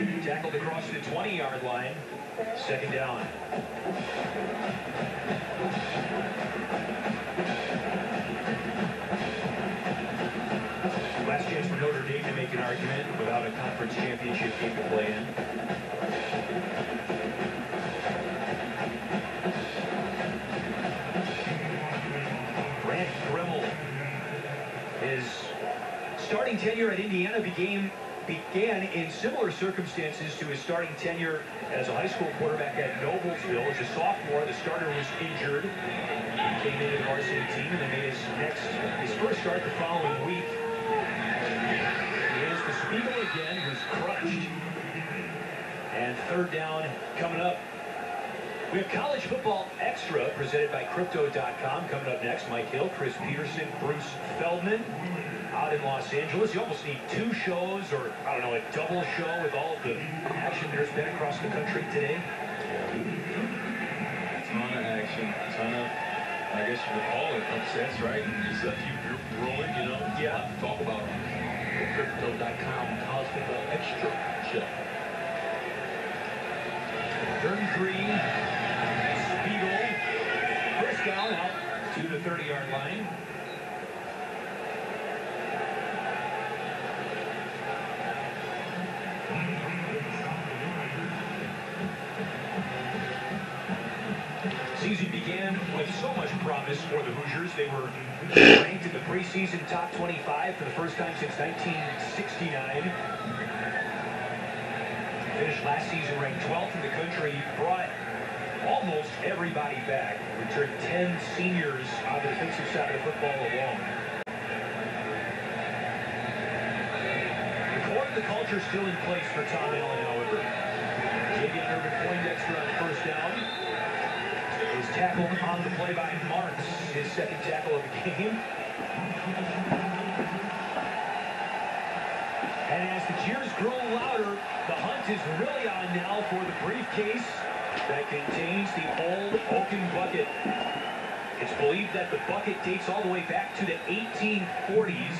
Tackled across the 20-yard line. Second down. Last chance for Notre Dame to make an argument without a conference championship game to play in. Starting tenure at Indiana began began in similar circumstances to his starting tenure as a high school quarterback at Noblesville. As a sophomore, the starter was injured. He came into the varsity team and then made his next his first start the following week. Here's the Spiegel again, who's crushed. And third down coming up. We have college football extra presented by Crypto.com. Coming up next, Mike Hill, Chris Petersen, Bruce Feldman out in Los Angeles. You almost need two shows or, I don't know, a double show with all of the action there's been across the country today. ton of action, ton of, I guess you would call it upsets, right? Just a few brewing, you know? Yeah. Talk about Crypto.com college football extra show. 33, Spiegel, first down out 30-yard line. Season began with so much promise for the Hoosiers. They were ranked in the preseason top 25 for the first time since 1969. Finished last season ranked 12th in the country, brought everybody back, returned 10 seniors on the defensive side of the football alone. The core of the culture is still in place for Tom Allen, however. Xavier Urban Poindexter on first down. Was tackled on the play by Marks, his second tackle of the game. And as the cheers grow louder, the hunt is really on now for the briefcase that contains the old oaken bucket. It's believed that the bucket dates all the way back to the 1840s.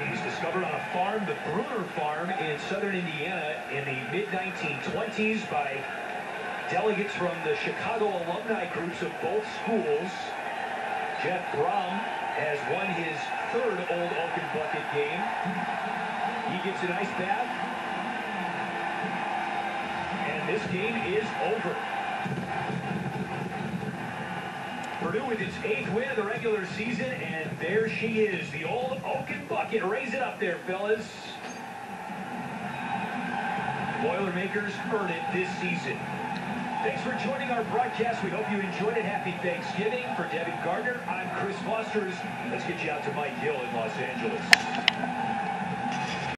It was discovered on a farm, the Bruner Farm in southern Indiana in the mid-1920s by delegates from the Chicago alumni groups of both schools. Jeff Brohm has won his third Old Oaken Bucket game. He gets a nice bath. This game is over. Purdue with its eighth win of the regular season, and there she is, the Old Oaken Bucket. Raise it up there, fellas. Boilermakers earn it this season. Thanks for joining our broadcast. We hope you enjoyed it. Happy Thanksgiving. For Devin Gardner, I'm Chris Foster. Let's get you out to Mike Hill in Los Angeles.